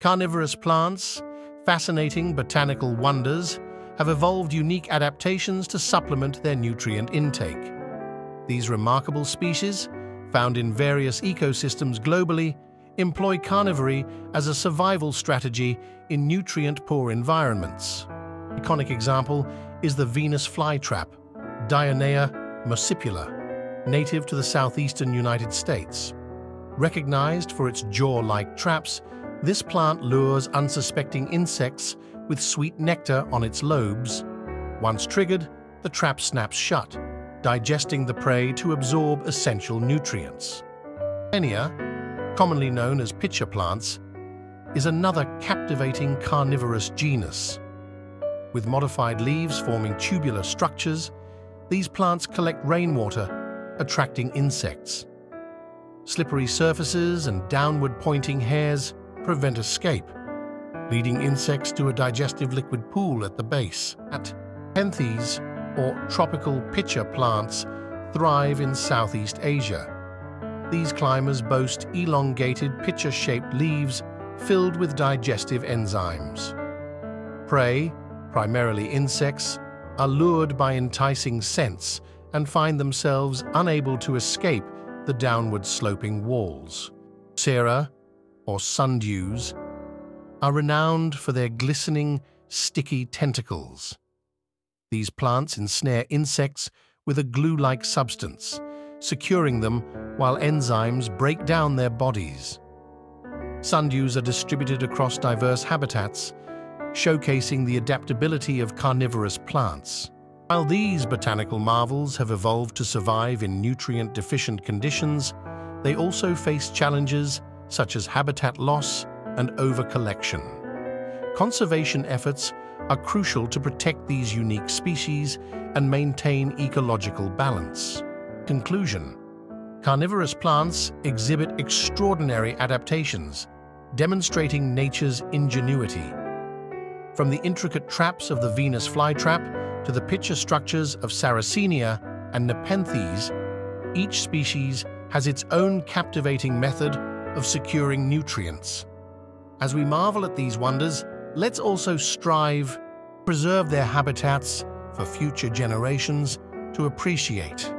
Carnivorous plants, fascinating botanical wonders, have evolved unique adaptations to supplement their nutrient intake. These remarkable species, found in various ecosystems globally, employ carnivory as a survival strategy in nutrient-poor environments. Iconic example is the Venus flytrap, Dionaea muscipula, native to the southeastern United States. Recognized for its jaw-like traps, this plant lures unsuspecting insects with sweet nectar on its lobes. Once triggered, the trap snaps shut, digesting the prey to absorb essential nutrients. Sarracenia, commonly known as pitcher plants, is another captivating carnivorous genus. With modified leaves forming tubular structures, these plants collect rainwater, attracting insects. Slippery surfaces and downward-pointing hairs prevent escape, leading insects to a digestive liquid pool at the base. At Nepenthes, or tropical pitcher plants, thrive in Southeast Asia. These climbers boast elongated pitcher-shaped leaves filled with digestive enzymes. Prey, primarily insects, are lured by enticing scents and find themselves unable to escape the downward sloping walls. Drosera, or sundews, are renowned for their glistening, sticky tentacles. These plants ensnare insects with a glue-like substance, securing them while enzymes break down their bodies. Sundews are distributed across diverse habitats, showcasing the adaptability of carnivorous plants. While these botanical marvels have evolved to survive in nutrient-deficient conditions, they also face challenges such as habitat loss and overcollection. Conservation efforts are crucial to protect these unique species and maintain ecological balance. Conclusion Carnivorous plants exhibit extraordinary adaptations, demonstrating nature's ingenuity. From the intricate traps of the Venus flytrap to the pitcher structures of Sarracenia and Nepenthes, each species has its own captivating method of securing nutrients. As we marvel at these wonders, let's also strive preserve their habitats for future generations to appreciate.